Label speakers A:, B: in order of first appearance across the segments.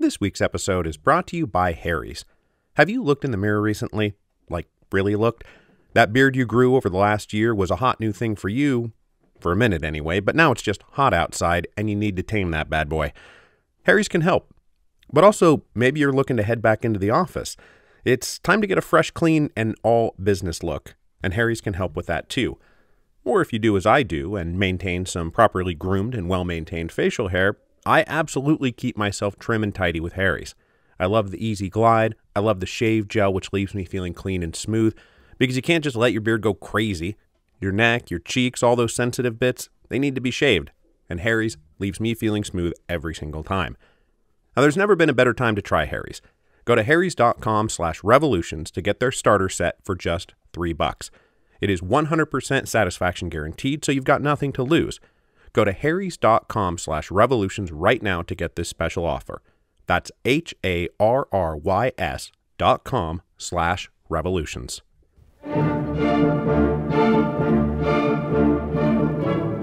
A: This week's episode is brought to you by Harry's. Have you looked in the mirror recently? Like, really looked? That beard you grew over the last year was a hot new thing for you, for a minute anyway, but now it's just hot outside and you need to tame that bad boy. Harry's can help. But also, maybe you're looking to head back into the office. It's time to get a fresh, clean, and all business look, and Harry's can help with that too. Or if you do as I do and maintain some properly groomed and well maintained facial hair, I absolutely keep myself trim and tidy with Harry's. I love the easy glide. I love the shave gel, which leaves me feeling clean and smooth because you can't just let your beard go crazy. Your neck, your cheeks, all those sensitive bits, they need to be shaved. And Harry's leaves me feeling smooth every single time. Now, there's never been a better time to try Harry's. Go to harrys.com slash revolutions to get their starter set for just three bucks. It is 100% satisfaction guaranteed, so you've got nothing to lose. Go to harrys.com slash revolutions right now to get this special offer. That's H-A-R-R-Y-S dot com slash revolutions.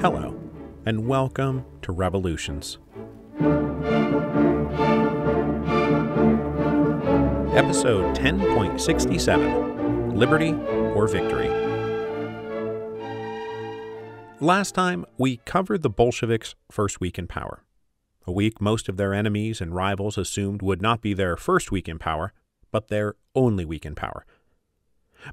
A: Hello, and welcome to Revolutions. Episode 10.67 Liberty or Victory. Last time, we covered the Bolsheviks' first week in power. A week most of their enemies and rivals assumed would not be their first week in power, but their only week in power.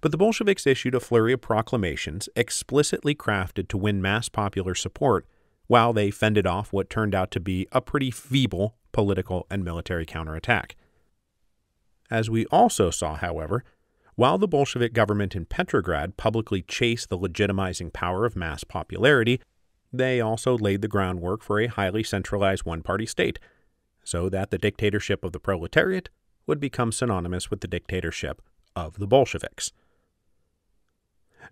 A: But the Bolsheviks issued a flurry of proclamations explicitly crafted to win mass popular support while they fended off what turned out to be a pretty feeble political and military counterattack. As we also saw, however, while the Bolshevik government in Petrograd publicly chased the legitimizing power of mass popularity, they also laid the groundwork for a highly centralized one party state, so that the dictatorship of the proletariat would become synonymous with the dictatorship of the Bolsheviks.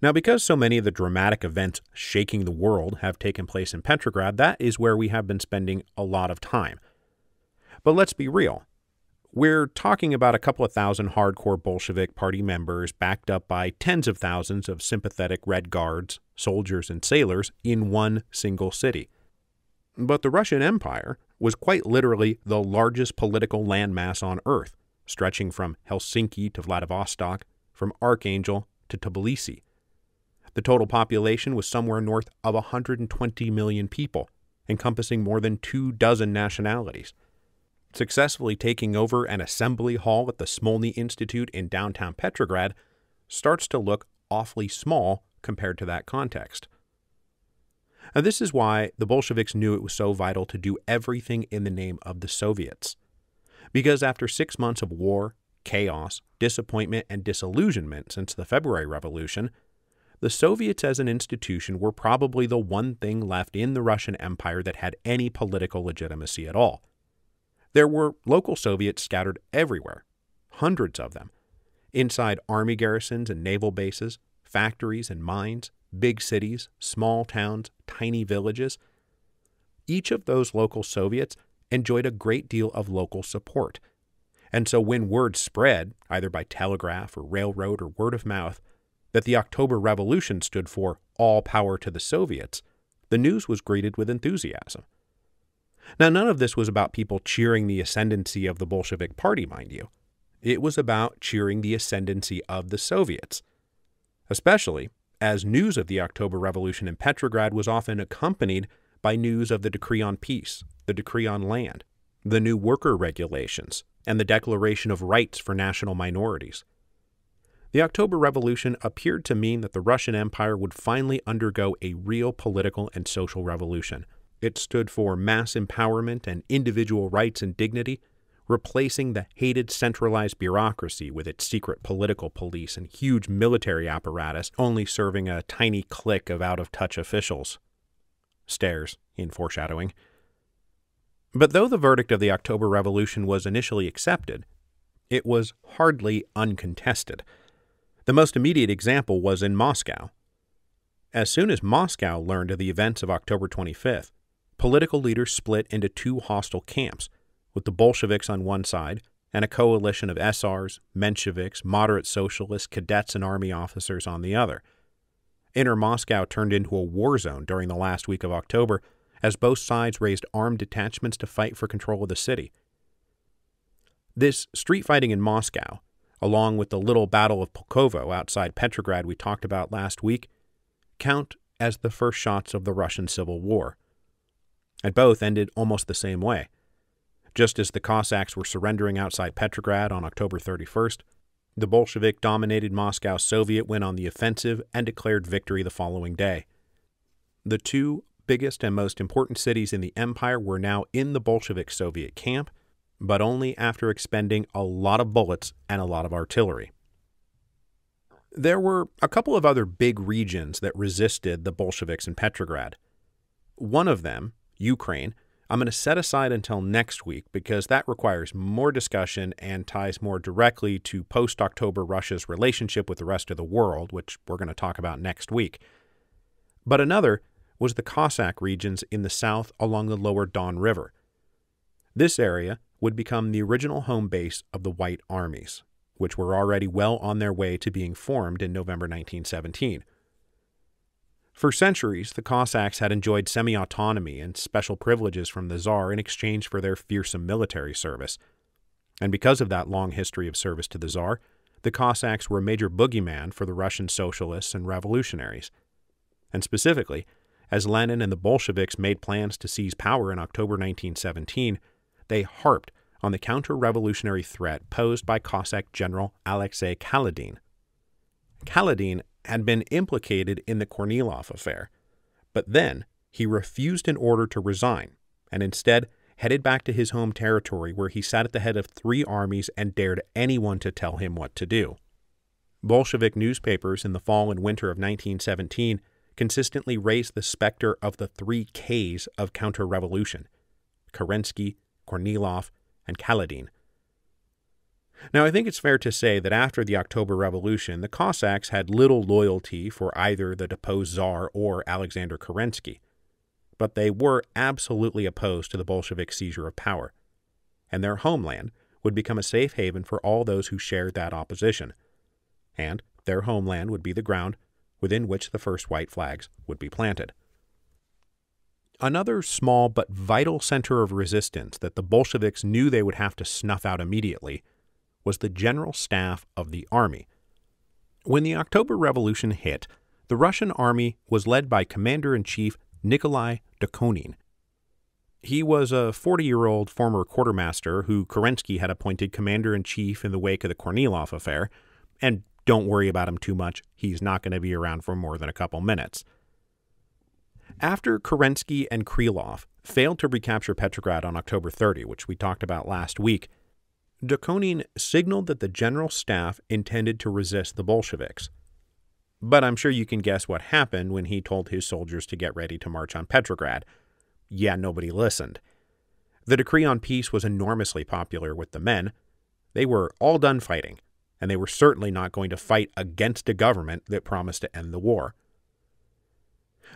A: Now, because so many of the dramatic events shaking the world have taken place in Petrograd, that is where we have been spending a lot of time. But let's be real. We're talking about a couple of thousand hardcore Bolshevik Party members backed up by tens of thousands of sympathetic Red Guards, soldiers, and sailors in one single city. But the Russian Empire was quite literally the largest political landmass on Earth, stretching from Helsinki to Vladivostok, from Archangel to Tbilisi. The total population was somewhere north of 120 million people, encompassing more than two dozen nationalities successfully taking over an assembly hall at the Smolny Institute in downtown Petrograd starts to look awfully small compared to that context. Now, this is why the Bolsheviks knew it was so vital to do everything in the name of the Soviets. Because after six months of war, chaos, disappointment, and disillusionment since the February Revolution, the Soviets as an institution were probably the one thing left in the Russian Empire that had any political legitimacy at all. There were local Soviets scattered everywhere, hundreds of them, inside army garrisons and naval bases, factories and mines, big cities, small towns, tiny villages. Each of those local Soviets enjoyed a great deal of local support. And so when word spread, either by telegraph or railroad or word of mouth, that the October Revolution stood for all power to the Soviets, the news was greeted with enthusiasm. Now, none of this was about people cheering the ascendancy of the Bolshevik Party, mind you. It was about cheering the ascendancy of the Soviets, especially as news of the October Revolution in Petrograd was often accompanied by news of the Decree on Peace, the Decree on Land, the new worker regulations, and the Declaration of Rights for National Minorities. The October Revolution appeared to mean that the Russian Empire would finally undergo a real political and social revolution – it stood for mass empowerment and individual rights and dignity, replacing the hated centralized bureaucracy with its secret political police and huge military apparatus only serving a tiny clique of out of touch officials. Stares, in foreshadowing. But though the verdict of the October Revolution was initially accepted, it was hardly uncontested. The most immediate example was in Moscow. As soon as Moscow learned of the events of October 25th, political leaders split into two hostile camps, with the Bolsheviks on one side and a coalition of SRs, Mensheviks, moderate socialists, cadets, and army officers on the other. Inner Moscow turned into a war zone during the last week of October as both sides raised armed detachments to fight for control of the city. This street fighting in Moscow, along with the little Battle of Pulkovo outside Petrograd we talked about last week, count as the first shots of the Russian Civil War. And both ended almost the same way. Just as the Cossacks were surrendering outside Petrograd on October 31st, the Bolshevik dominated Moscow Soviet went on the offensive and declared victory the following day. The two biggest and most important cities in the empire were now in the Bolshevik Soviet camp, but only after expending a lot of bullets and a lot of artillery. There were a couple of other big regions that resisted the Bolsheviks in Petrograd. One of them, Ukraine, I'm going to set aside until next week because that requires more discussion and ties more directly to post October Russia's relationship with the rest of the world, which we're going to talk about next week. But another was the Cossack regions in the south along the lower Don River. This area would become the original home base of the White Armies, which were already well on their way to being formed in November 1917. For centuries, the Cossacks had enjoyed semi autonomy and special privileges from the Tsar in exchange for their fearsome military service. And because of that long history of service to the Tsar, the Cossacks were a major boogeyman for the Russian socialists and revolutionaries. And specifically, as Lenin and the Bolsheviks made plans to seize power in October 1917, they harped on the counter revolutionary threat posed by Cossack General Alexei Kaledin. Kaledin had been implicated in the Kornilov affair, but then he refused an order to resign and instead headed back to his home territory where he sat at the head of three armies and dared anyone to tell him what to do. Bolshevik newspapers in the fall and winter of 1917 consistently raised the specter of the three Ks of counter revolution Kerensky, Kornilov, and Kaledin now, I think it's fair to say that after the October Revolution, the Cossacks had little loyalty for either the deposed Tsar or Alexander Kerensky, but they were absolutely opposed to the Bolshevik seizure of power, and their homeland would become a safe haven for all those who shared that opposition, and their homeland would be the ground within which the first white flags would be planted. Another small but vital center of resistance that the Bolsheviks knew they would have to snuff out immediately was the general staff of the army. When the October Revolution hit, the Russian army was led by Commander in Chief Nikolai Dukhonin. He was a 40 year old former quartermaster who Kerensky had appointed commander in chief in the wake of the Kornilov affair, and don't worry about him too much, he's not going to be around for more than a couple minutes. After Kerensky and Krasnov failed to recapture Petrograd on October 30, which we talked about last week, Dukhonin signaled that the general staff intended to resist the Bolsheviks. But I'm sure you can guess what happened when he told his soldiers to get ready to march on Petrograd. Yeah, nobody listened. The decree on peace was enormously popular with the men. They were all done fighting, and they were certainly not going to fight against a government that promised to end the war.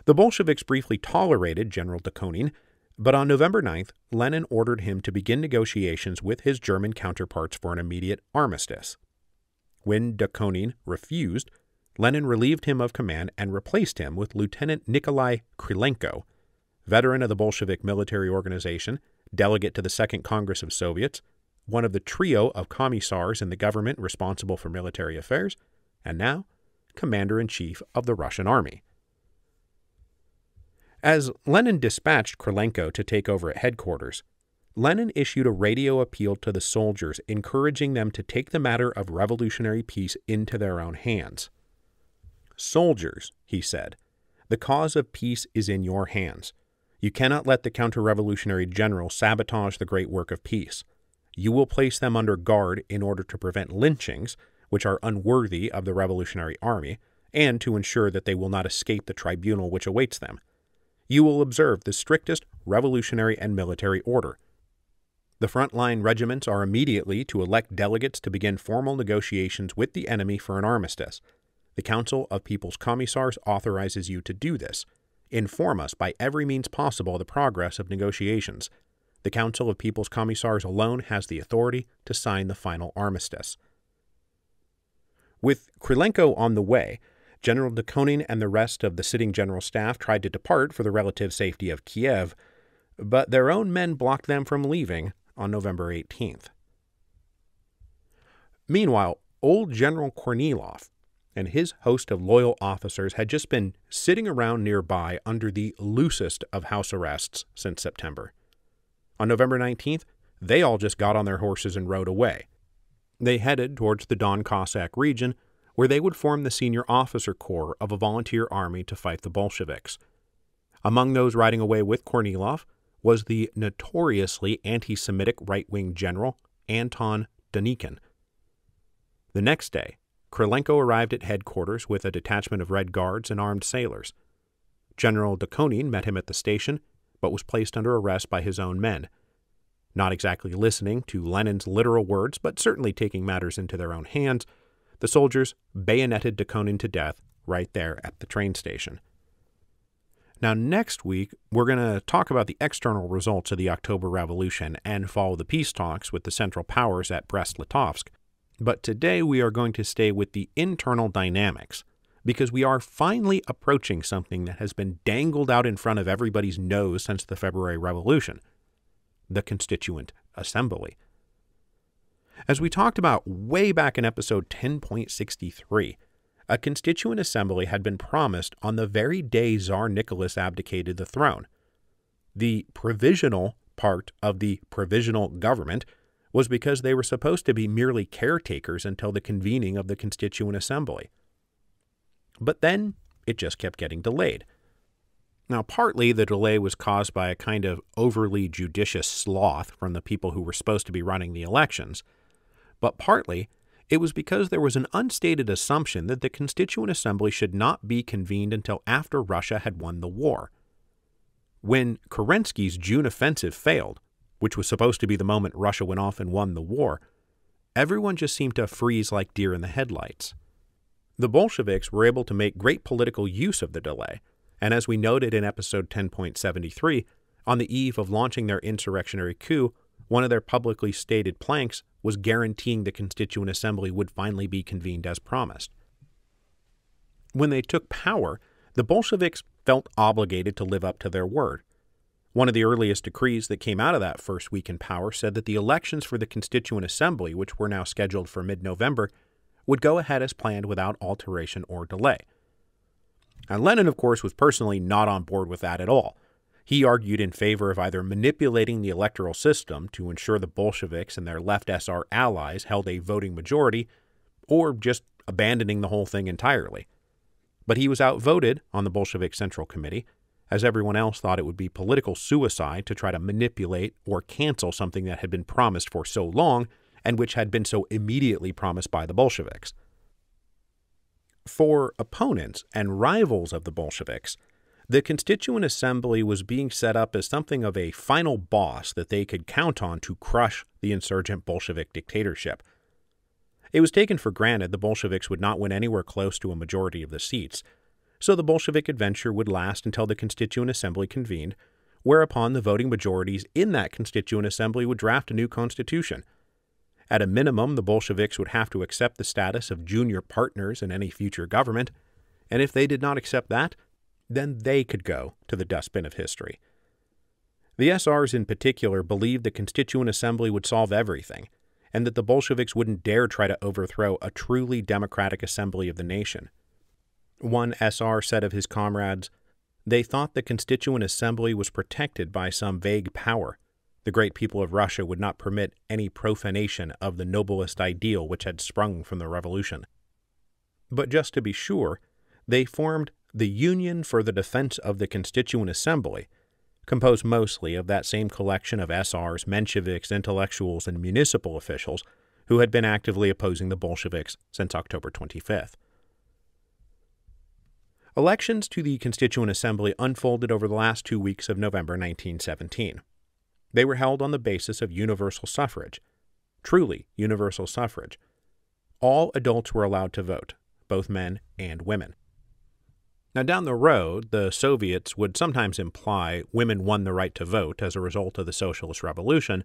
A: The Bolsheviks briefly tolerated General Dukhonin but on November 9th, Lenin ordered him to begin negotiations with his German counterparts for an immediate armistice. When Dukhonin refused, Lenin relieved him of command and replaced him with Lieutenant Nikolai Krylenko, veteran of the Bolshevik military organization, delegate to the Second Congress of Soviets, one of the trio of commissars in the government responsible for military affairs, and now commander in chief of the Russian army. As Lenin dispatched Krylenko to take over at headquarters, Lenin issued a radio appeal to the soldiers encouraging them to take the matter of revolutionary peace into their own hands. Soldiers, he said, the cause of peace is in your hands. You cannot let the counter revolutionary general sabotage the great work of peace. You will place them under guard in order to prevent lynchings, which are unworthy of the Revolutionary Army, and to ensure that they will not escape the tribunal which awaits them you will observe the strictest revolutionary and military order. The front-line regiments are immediately to elect delegates to begin formal negotiations with the enemy for an armistice. The Council of People's Commissars authorizes you to do this. Inform us by every means possible the progress of negotiations. The Council of People's Commissars alone has the authority to sign the final armistice. With Krylenko on the way, General Dukhonin and the rest of the sitting general staff tried to depart for the relative safety of Kiev, but their own men blocked them from leaving on November 18th. Meanwhile, old General Kornilov and his host of loyal officers had just been sitting around nearby under the loosest of house arrests since September. On November 19th, they all just got on their horses and rode away. They headed towards the Don Cossack region, where they would form the senior officer corps of a volunteer army to fight the Bolsheviks. Among those riding away with Kornilov was the notoriously anti Semitic right wing general Anton Denikin. The next day, Krylenko arrived at headquarters with a detachment of Red Guards and armed sailors. General Dukhonin met him at the station, but was placed under arrest by his own men. Not exactly listening to Lenin's literal words, but certainly taking matters into their own hands, the soldiers bayoneted Dukhonin to death right there at the train station. Now, next week, we're going to talk about the external results of the October Revolution and follow the peace talks with the Central Powers at Brest Litovsk. But today we are going to stay with the internal dynamics because we are finally approaching something that has been dangled out in front of everybody's nose since the February Revolution the Constituent Assembly. As we talked about way back in episode 10.63, a Constituent Assembly had been promised on the very day Tsar Nicholas abdicated the throne. The provisional part of the provisional government was because they were supposed to be merely caretakers until the convening of the Constituent Assembly. But then it just kept getting delayed. Now, partly the delay was caused by a kind of overly judicious sloth from the people who were supposed to be running the elections, but partly it was because there was an unstated assumption that the Constituent Assembly should not be convened until after Russia had won the war. When Kerensky's June offensive failed, which was supposed to be the moment Russia went off and won the war, everyone just seemed to freeze like deer in the headlights. The Bolsheviks were able to make great political use of the delay, and as we noted in episode 10.73, on the eve of launching their insurrectionary coup, one of their publicly stated planks was guaranteeing the Constituent Assembly would finally be convened as promised. When they took power, the Bolsheviks felt obligated to live up to their word. One of the earliest decrees that came out of that first week in power said that the elections for the Constituent Assembly, which were now scheduled for mid November, would go ahead as planned without alteration or delay. And Lenin, of course, was personally not on board with that at all. He argued in favor of either manipulating the electoral system to ensure the Bolsheviks and their left SR allies held a voting majority, or just abandoning the whole thing entirely. But he was outvoted on the Bolshevik Central Committee, as everyone else thought it would be political suicide to try to manipulate or cancel something that had been promised for so long and which had been so immediately promised by the Bolsheviks. For opponents and rivals of the Bolsheviks, the Constituent Assembly was being set up as something of a final boss that they could count on to crush the insurgent Bolshevik dictatorship. It was taken for granted the Bolsheviks would not win anywhere close to a majority of the seats, so the Bolshevik adventure would last until the Constituent Assembly convened, whereupon the voting majorities in that Constituent Assembly would draft a new constitution. At a minimum, the Bolsheviks would have to accept the status of junior partners in any future government, and if they did not accept that, then they could go to the dustbin of history. The SRs in particular believed the Constituent Assembly would solve everything, and that the Bolsheviks wouldn't dare try to overthrow a truly democratic assembly of the nation. One SR said of his comrades, They thought the Constituent Assembly was protected by some vague power. The great people of Russia would not permit any profanation of the noblest ideal which had sprung from the revolution. But just to be sure, they formed the Union for the Defense of the Constituent Assembly, composed mostly of that same collection of SRs, Mensheviks, intellectuals, and municipal officials who had been actively opposing the Bolsheviks since October 25th. Elections to the Constituent Assembly unfolded over the last two weeks of November 1917. They were held on the basis of universal suffrage, truly universal suffrage. All adults were allowed to vote, both men and women. Now, down the road, the Soviets would sometimes imply women won the right to vote as a result of the Socialist Revolution,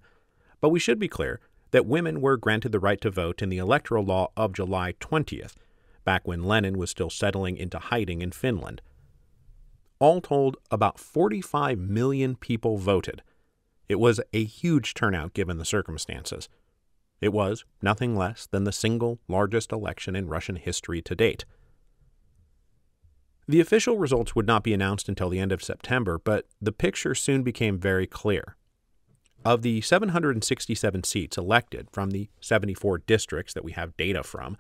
A: but we should be clear that women were granted the right to vote in the electoral law of July 20th, back when Lenin was still settling into hiding in Finland. All told, about 45 million people voted. It was a huge turnout given the circumstances. It was nothing less than the single largest election in Russian history to date. The official results would not be announced until the end of September, but the picture soon became very clear. Of the 767 seats elected from the 74 districts that we have data from,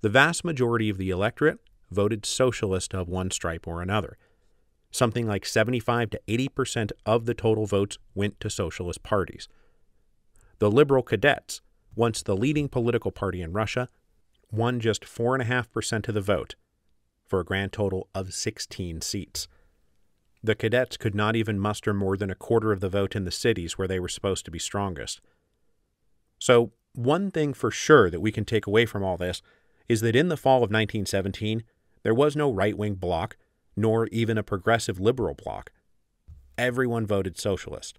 A: the vast majority of the electorate voted socialist of one stripe or another. Something like 75 to 80 percent of the total votes went to socialist parties. The Liberal Cadets, once the leading political party in Russia, won just 4.5% of the vote, for a grand total of 16 seats. The cadets could not even muster more than a quarter of the vote in the cities where they were supposed to be strongest. So, one thing for sure that we can take away from all this is that in the fall of 1917, there was no right wing bloc, nor even a progressive liberal bloc. Everyone voted socialist.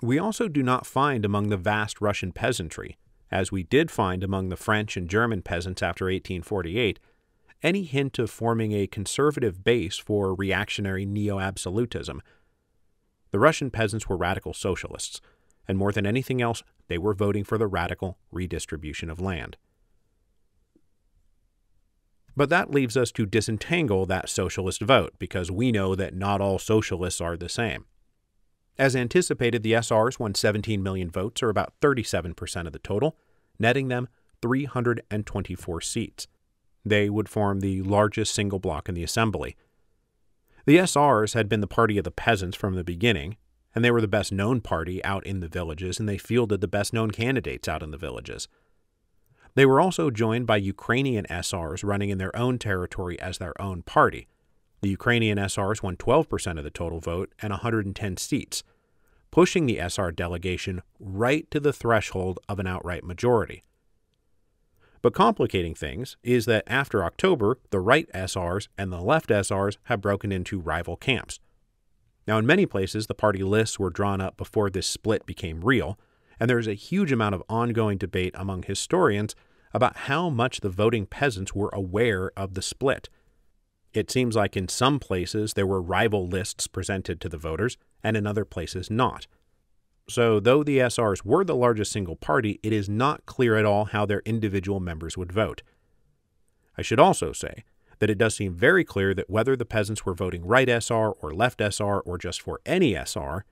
A: We also do not find among the vast Russian peasantry, as we did find among the French and German peasants after 1848, any hint of forming a conservative base for reactionary neo absolutism. The Russian peasants were radical socialists, and more than anything else, they were voting for the radical redistribution of land. But that leaves us to disentangle that socialist vote, because we know that not all socialists are the same. As anticipated, the SRs won 17 million votes, or about 37% of the total, netting them 324 seats. They would form the largest single bloc in the assembly. The SRs had been the party of the peasants from the beginning, and they were the best known party out in the villages, and they fielded the best known candidates out in the villages. They were also joined by Ukrainian SRs running in their own territory as their own party. The Ukrainian SRs won 12% of the total vote and 110 seats, pushing the SR delegation right to the threshold of an outright majority. But complicating things is that after October, the right SRs and the left SRs have broken into rival camps. Now, in many places, the party lists were drawn up before this split became real, and there is a huge amount of ongoing debate among historians about how much the voting peasants were aware of the split. It seems like in some places there were rival lists presented to the voters, and in other places not. So, though the SRs were the largest single party, it is not clear at all how their individual members would vote. I should also say that it does seem very clear that whether the peasants were voting right SR or left SR or just for any SR,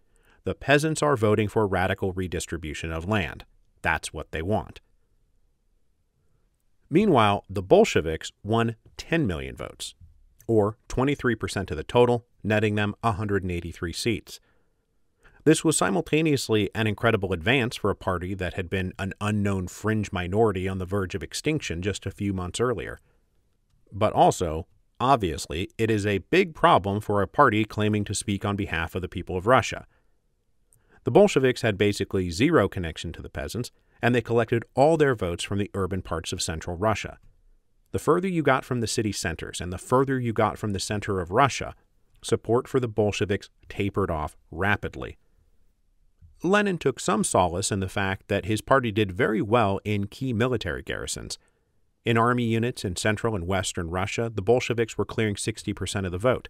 A: the peasants are voting for radical redistribution of land. That's what they want. Meanwhile, the Bolsheviks won 10 million votes, or 23% of the total, netting them 183 seats. This was simultaneously an incredible advance for a party that had been an unknown fringe minority on the verge of extinction just a few months earlier. But also, obviously, it is a big problem for a party claiming to speak on behalf of the people of Russia. The Bolsheviks had basically zero connection to the peasants, and they collected all their votes from the urban parts of central Russia. The further you got from the city centers and the further you got from the center of Russia, support for the Bolsheviks tapered off rapidly. Lenin took some solace in the fact that his party did very well in key military garrisons. In army units in central and western Russia, the Bolsheviks were clearing 60% of the vote.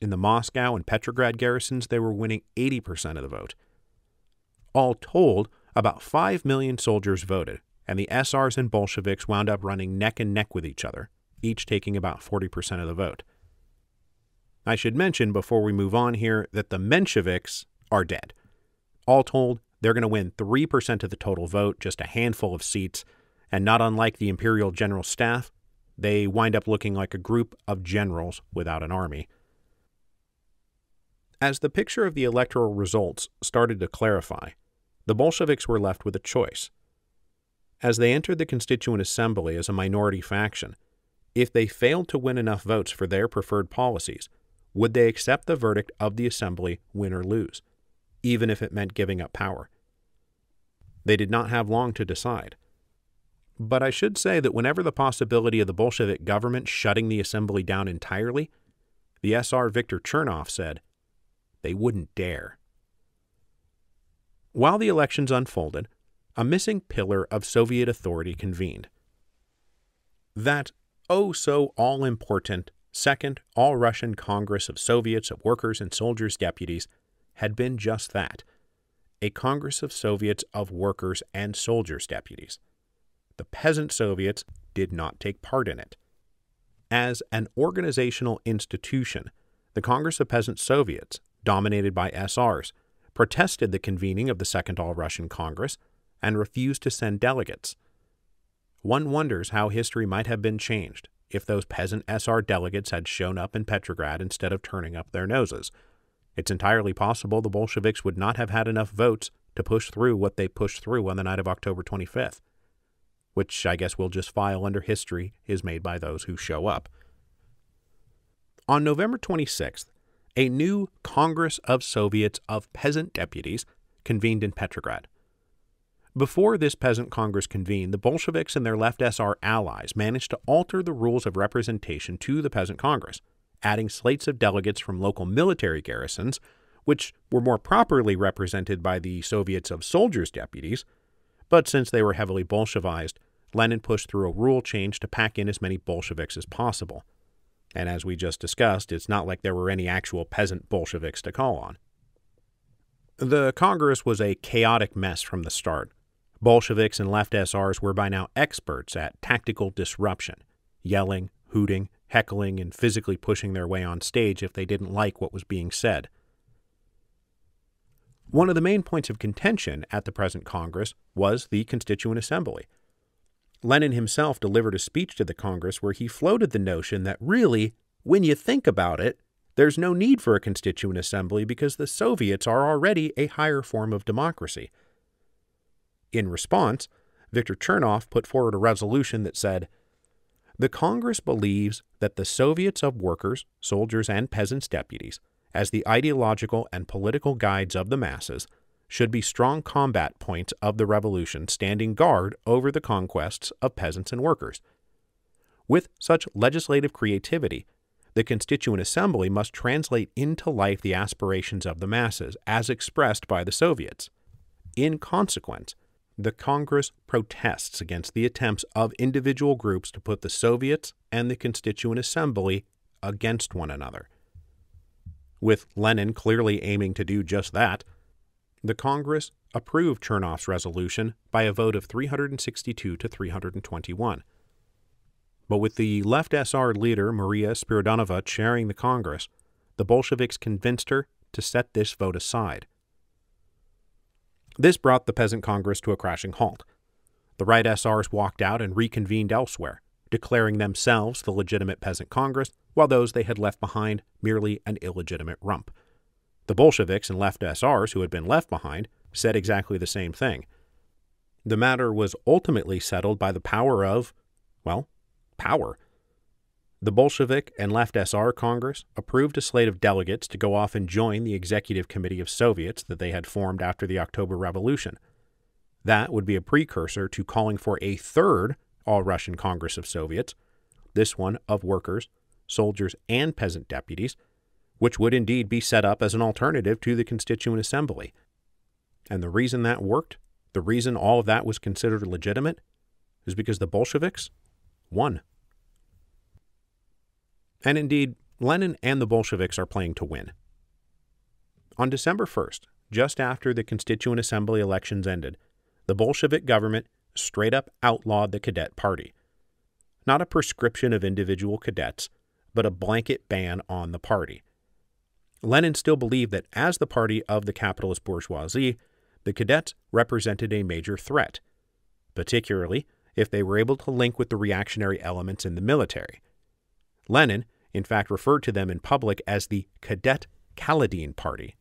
A: In the Moscow and Petrograd garrisons, they were winning 80% of the vote. All told, about 5 million soldiers voted, and the SRs and Bolsheviks wound up running neck and neck with each other, each taking about 40% of the vote. I should mention before we move on here that the Mensheviks are dead. All told, they're going to win 3% of the total vote, just a handful of seats, and not unlike the Imperial General Staff, they wind up looking like a group of generals without an army. As the picture of the electoral results started to clarify, the Bolsheviks were left with a choice. As they entered the Constituent Assembly as a minority faction, if they failed to win enough votes for their preferred policies, would they accept the verdict of the Assembly, win or lose? Even if it meant giving up power. They did not have long to decide. But I should say that whenever the possibility of the Bolshevik government shutting the assembly down entirely, the SR Viktor Chernov said, they wouldn't dare. While the elections unfolded, a missing pillar of Soviet authority convened. That oh so all important Second All Russian Congress of Soviets of Workers and Soldiers Deputies had been just that a Congress of Soviets of Workers and Soldiers deputies. The peasant Soviets did not take part in it. As an organizational institution, the Congress of Peasant Soviets, dominated by SRs, protested the convening of the Second All Russian Congress and refused to send delegates. One wonders how history might have been changed if those peasant SR delegates had shown up in Petrograd instead of turning up their noses. It's entirely possible the Bolsheviks would not have had enough votes to push through what they pushed through on the night of October 25th, which I guess we'll just file under history is made by those who show up. On November 26th, a new Congress of Soviets of Peasant Deputies convened in Petrograd. Before this peasant congress convened, the Bolsheviks and their left SR allies managed to alter the rules of representation to the peasant congress, adding slates of delegates from local military garrisons, which were more properly represented by the Soviets of Soldiers deputies. But since they were heavily Bolshevized, Lenin pushed through a rule change to pack in as many Bolsheviks as possible and as we just discussed, it's not like there were any actual peasant Bolsheviks to call on. The Congress was a chaotic mess from the start. Bolsheviks and left SRs were by now experts at tactical disruption, yelling, hooting, heckling, and physically pushing their way on stage if they didn't like what was being said. One of the main points of contention at the present Congress was the Constituent Assembly, Lenin himself delivered a speech to the Congress where he floated the notion that really, when you think about it, there's no need for a constituent assembly because the Soviets are already a higher form of democracy. In response, Viktor Chernov put forward a resolution that said, The Congress believes that the Soviets of workers, soldiers, and peasants' deputies, as the ideological and political guides of the masses, should be strong combat points of the revolution standing guard over the conquests of peasants and workers. With such legislative creativity, the Constituent Assembly must translate into life the aspirations of the masses as expressed by the Soviets. In consequence, the Congress protests against the attempts of individual groups to put the Soviets and the Constituent Assembly against one another. With Lenin clearly aiming to do just that, the Congress approved Chernov's resolution by a vote of 362 to 321. But with the left SR leader Maria Spiridonova chairing the Congress, the Bolsheviks convinced her to set this vote aside. This brought the Peasant Congress to a crashing halt. The right SRs walked out and reconvened elsewhere, declaring themselves the legitimate Peasant Congress, while those they had left behind merely an illegitimate rump. The Bolsheviks and left SRs who had been left behind said exactly the same thing. The matter was ultimately settled by the power of, well, power. The Bolshevik and left SR Congress approved a slate of delegates to go off and join the Executive Committee of Soviets that they had formed after the October Revolution. That would be a precursor to calling for a third All Russian Congress of Soviets, this one of workers, soldiers, and peasant deputies, which would indeed be set up as an alternative to the Constituent Assembly. And the reason that worked, the reason all of that was considered legitimate, is because the Bolsheviks won. And indeed, Lenin and the Bolsheviks are playing to win. On December 1st, just after the Constituent Assembly elections ended, the Bolshevik government straight up outlawed the Cadet Party. Not a prescription of individual cadets, but a blanket ban on the party. Lenin still believed that as the party of the capitalist bourgeoisie, the cadets represented a major threat, particularly if they were able to link with the reactionary elements in the military. Lenin, in fact, referred to them in public as the Cadet Kaledin Party,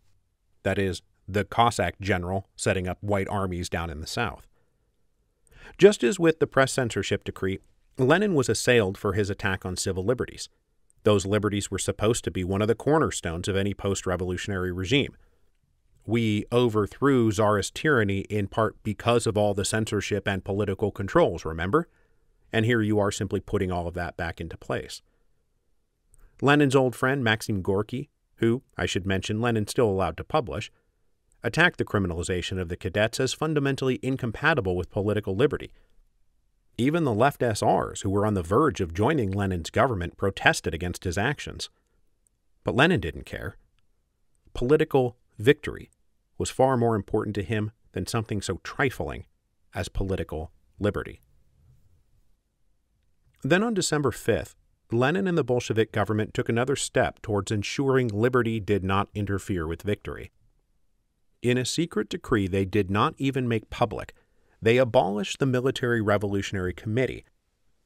A: that is, the Cossack general setting up white armies down in the south. Just as with the press censorship decree, Lenin was assailed for his attack on civil liberties. Those liberties were supposed to be one of the cornerstones of any post revolutionary regime. We overthrew czarist tyranny in part because of all the censorship and political controls, remember? And here you are simply putting all of that back into place. Lenin's old friend Maxim Gorky, who, I should mention, Lenin still allowed to publish, attacked the criminalization of the cadets as fundamentally incompatible with political liberty even the left SRs, who were on the verge of joining Lenin's government, protested against his actions. But Lenin didn't care. Political victory was far more important to him than something so trifling as political liberty. Then on December 5th, Lenin and the Bolshevik government took another step towards ensuring liberty did not interfere with victory. In a secret decree they did not even make public, they abolished the Military Revolutionary Committee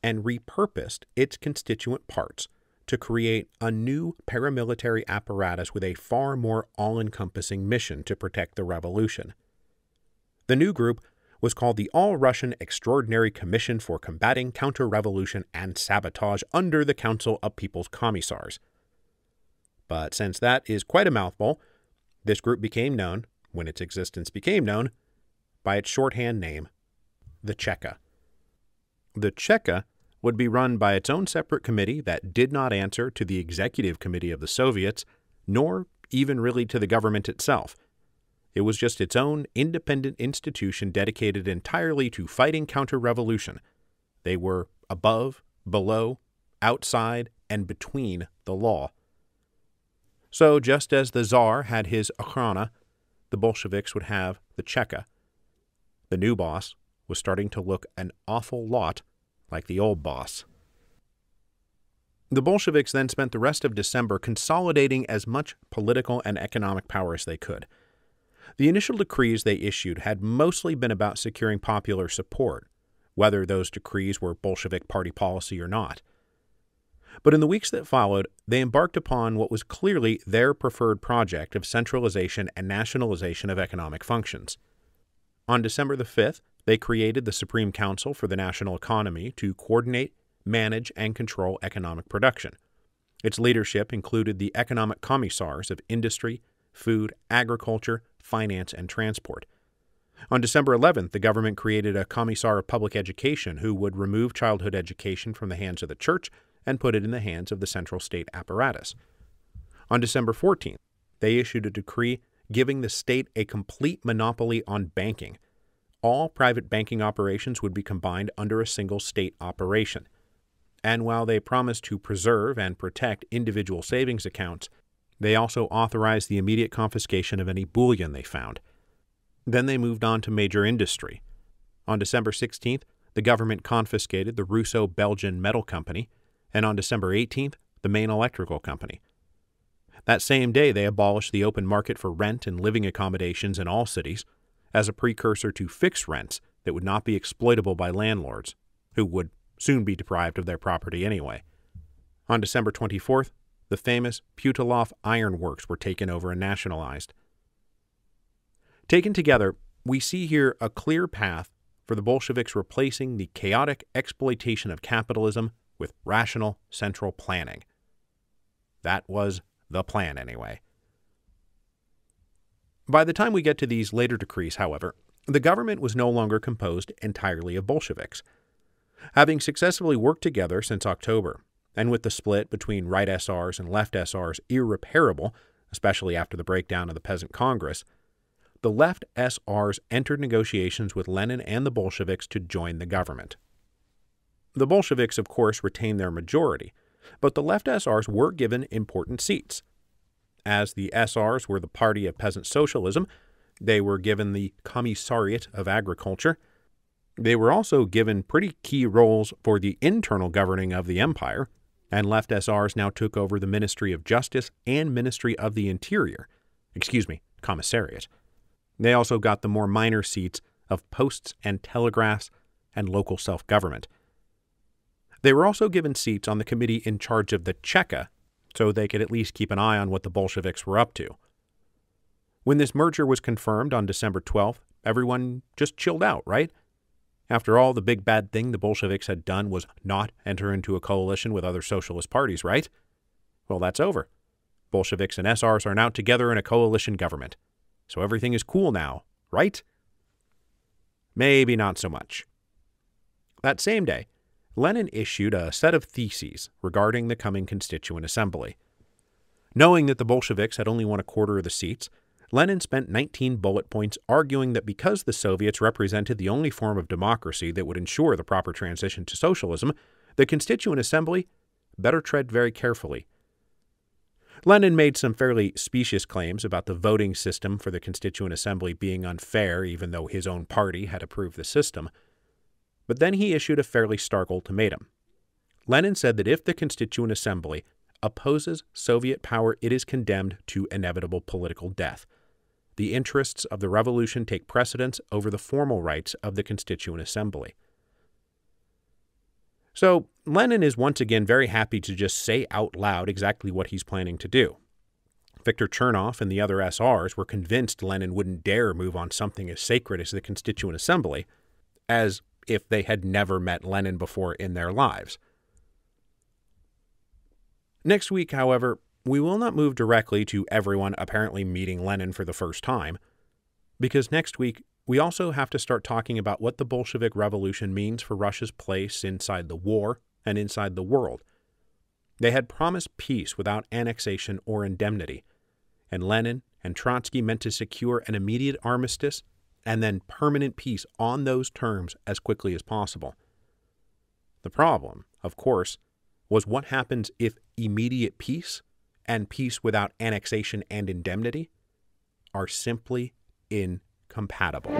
A: and repurposed its constituent parts to create a new paramilitary apparatus with a far more all encompassing mission to protect the revolution. The new group was called the All Russian Extraordinary Commission for Combating Counter Revolution and Sabotage under the Council of People's Commissars. But since that is quite a mouthful, this group became known, when its existence became known, by its shorthand name, the Cheka. The Cheka would be run by its own separate committee that did not answer to the executive committee of the Soviets, nor even really to the government itself. It was just its own independent institution dedicated entirely to fighting counter revolution. They were above, below, outside, and between the law. So, just as the Tsar had his Okhrana, the Bolsheviks would have the Cheka. The new boss was starting to look an awful lot like the old boss. The Bolsheviks then spent the rest of December consolidating as much political and economic power as they could. The initial decrees they issued had mostly been about securing popular support, whether those decrees were Bolshevik party policy or not. But in the weeks that followed, they embarked upon what was clearly their preferred project of centralization and nationalization of economic functions. On December the 5th, they created the Supreme Council for the National Economy to coordinate, manage, and control economic production. Its leadership included the economic commissars of industry, food, agriculture, finance, and transport. On December 11th, the government created a commissar of public education who would remove childhood education from the hands of the church and put it in the hands of the central state apparatus. On December 14th, they issued a decree giving the state a complete monopoly on banking all private banking operations would be combined under a single state operation. And while they promised to preserve and protect individual savings accounts, they also authorized the immediate confiscation of any bullion they found. Then they moved on to major industry. On December 16th, the government confiscated the Russo Belgian Metal Company, and on December 18th, the Maine Electrical Company. That same day, they abolished the open market for rent and living accommodations in all cities, as a precursor to fixed rents that would not be exploitable by landlords, who would soon be deprived of their property anyway. On December 24th, the famous Putilov Iron Works were taken over and nationalized. Taken together, we see here a clear path for the Bolsheviks replacing the chaotic exploitation of capitalism with rational central planning. That was the plan, anyway. By the time we get to these later decrees, however, the government was no longer composed entirely of Bolsheviks. Having successfully worked together since October, and with the split between right SRs and left SRs irreparable, especially after the breakdown of the Peasant Congress, the left SRs entered negotiations with Lenin and the Bolsheviks to join the government. The Bolsheviks, of course, retained their majority, but the left SRs were given important seats. As the SRs were the party of peasant socialism, they were given the Commissariat of Agriculture. They were also given pretty key roles for the internal governing of the empire, and left SRs now took over the Ministry of Justice and Ministry of the Interior. Excuse me, Commissariat. They also got the more minor seats of posts and telegraphs and local self government. They were also given seats on the committee in charge of the Cheka, so they could at least keep an eye on what the Bolsheviks were up to. When this merger was confirmed on December 12th, everyone just chilled out, right? After all, the big bad thing the Bolsheviks had done was not enter into a coalition with other socialist parties, right? Well, that's over. Bolsheviks and SRs are now together in a coalition government. So everything is cool now, right? Maybe not so much. That same day, Lenin issued a set of theses regarding the coming Constituent Assembly. Knowing that the Bolsheviks had only won a quarter of the seats, Lenin spent 19 bullet points arguing that because the Soviets represented the only form of democracy that would ensure the proper transition to socialism, the Constituent Assembly better tread very carefully. Lenin made some fairly specious claims about the voting system for the Constituent Assembly being unfair, even though his own party had approved the system. But then he issued a fairly stark ultimatum. Lenin said that if the Constituent Assembly opposes Soviet power, it is condemned to inevitable political death. The interests of the revolution take precedence over the formal rights of the Constituent Assembly. So, Lenin is once again very happy to just say out loud exactly what he's planning to do. Viktor Chernov and the other SRs were convinced Lenin wouldn't dare move on something as sacred as the Constituent Assembly, as if they had never met Lenin before in their lives. Next week, however, we will not move directly to everyone apparently meeting Lenin for the first time, because next week we also have to start talking about what the Bolshevik Revolution means for Russia's place inside the war and inside the world. They had promised peace without annexation or indemnity, and Lenin and Trotsky meant to secure an immediate armistice and then permanent peace on those terms as quickly as possible. The problem, of course, was what happens if immediate peace and peace without annexation and indemnity are simply incompatible.